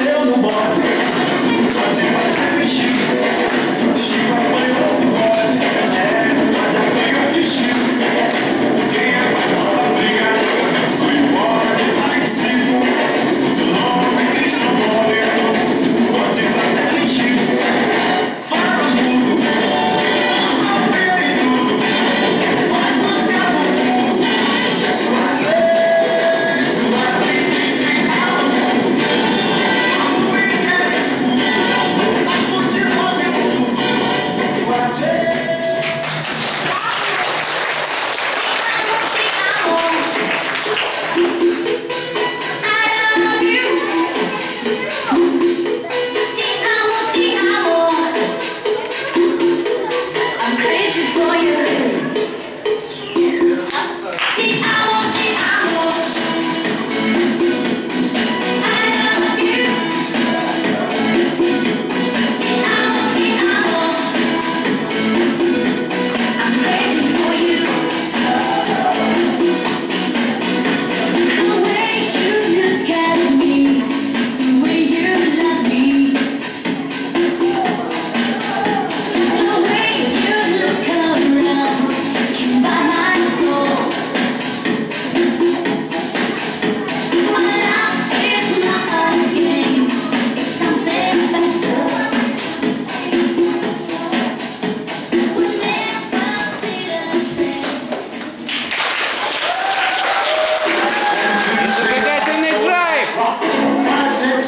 nasceu no bom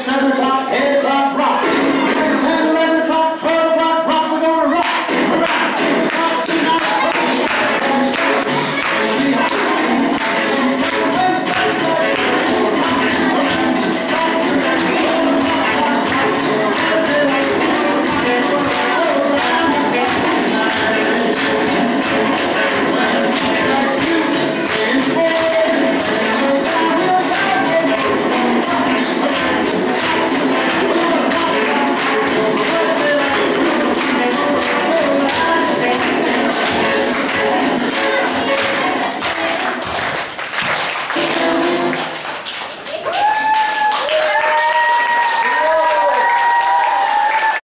seven o'clock, eight.